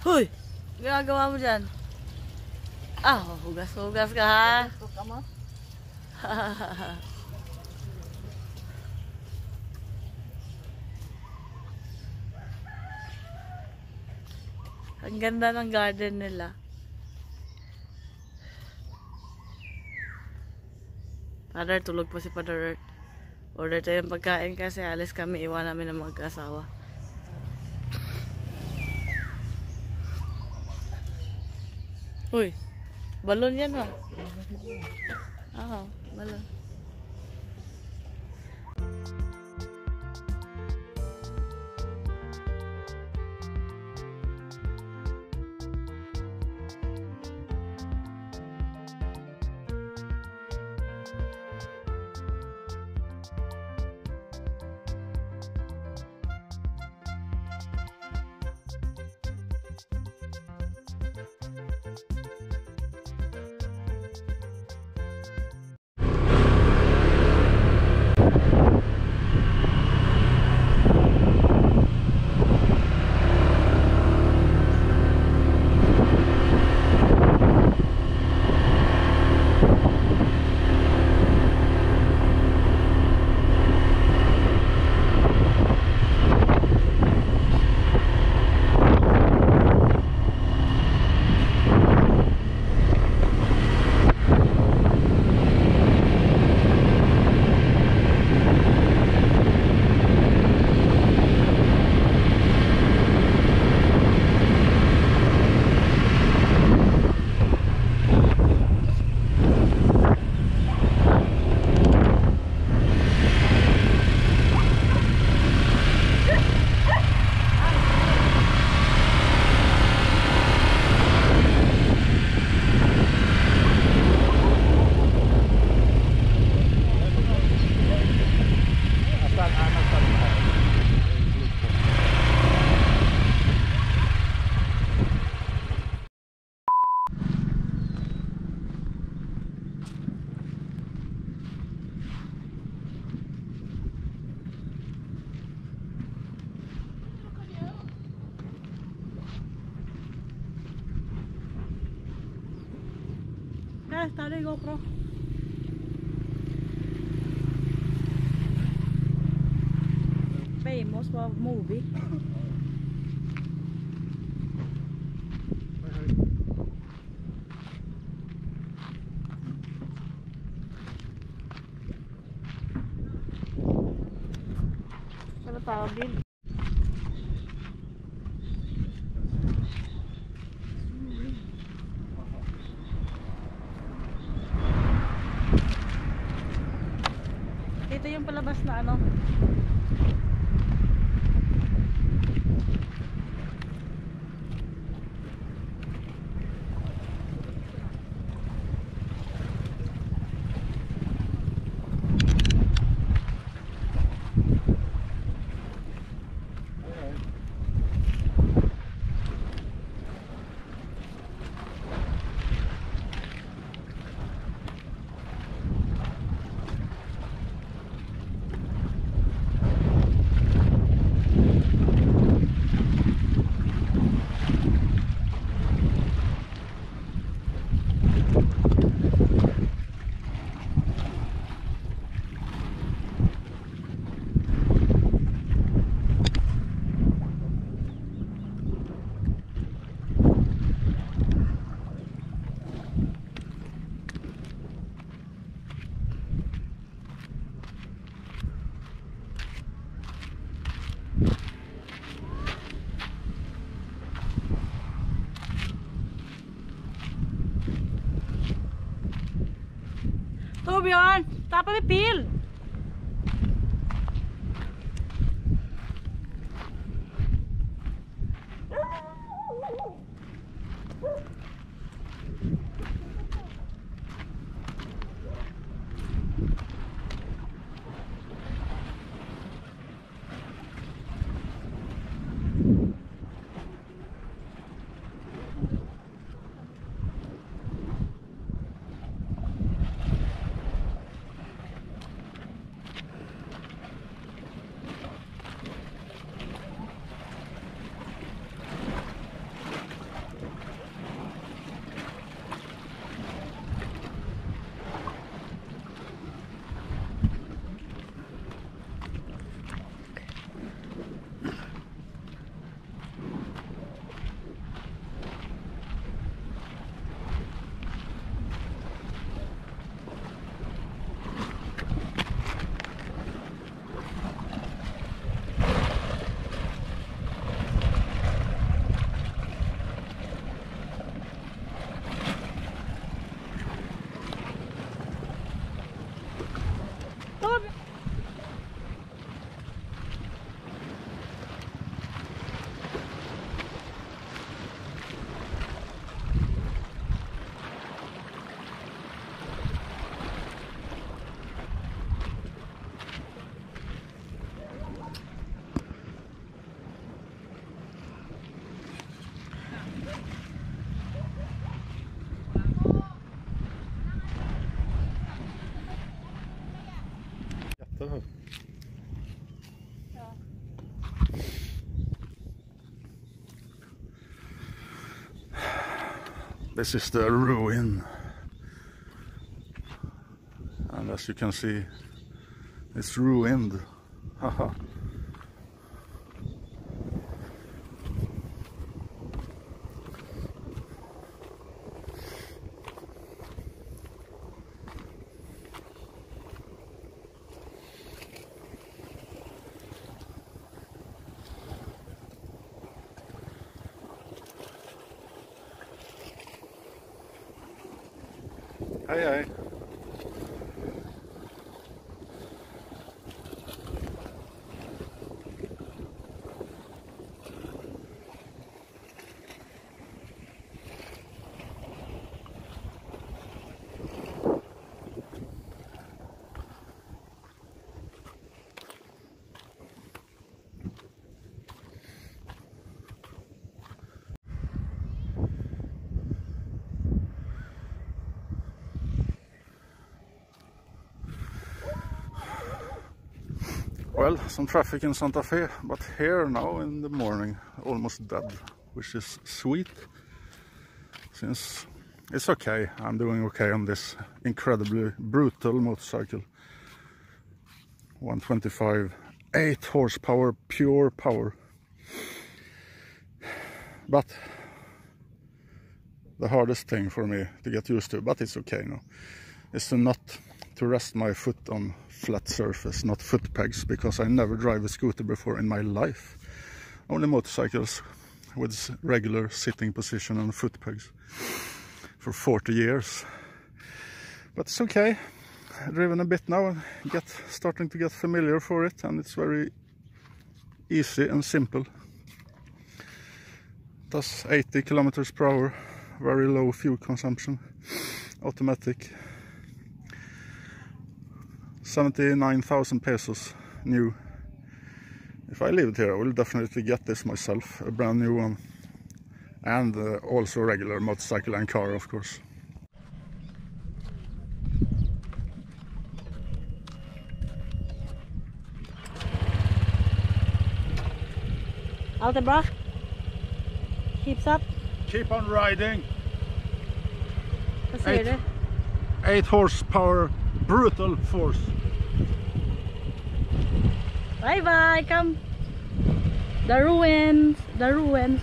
Hoy! Ginagawa mo dyan? Ah, hugas-hugas ka ha? Ang ganda ng garden nila. Father, tulog po si Father Earth. Order tayo ng pagkain kasi alis kami, iwan namin ng mag-asawa. Uy, balon yan ah. Oo, balon. Tali GoPro. Famous for movie. oras na ano. तो बियन तापा भी तो पील। This is the ruin. And as you can see, it's ruined. Haha. Ai, ai. Well, some traffic in Santa Fe, but here now in the morning, almost dead, which is sweet. Since it's okay, I'm doing okay on this incredibly brutal motorcycle. 125, 8 horsepower, pure power. But the hardest thing for me to get used to, but it's okay now, is to not to rest my foot on flat surface, not foot pegs, because I never drive a scooter before in my life. Only motorcycles with regular sitting position on foot pegs for 40 years. But it's okay. I've driven a bit now and get starting to get familiar for it and it's very easy and simple. Does 80 kilometers per hour, very low fuel consumption, automatic 79,000 pesos new. If I lived here, I will definitely get this myself, a brand new one. And uh, also regular motorcycle and car, of course. Allt är bra? Keeps up? Keep on riding! Vad säger Eight. du? 8 horsepower, brutal force. Bye bye, come! The ruins, the ruins.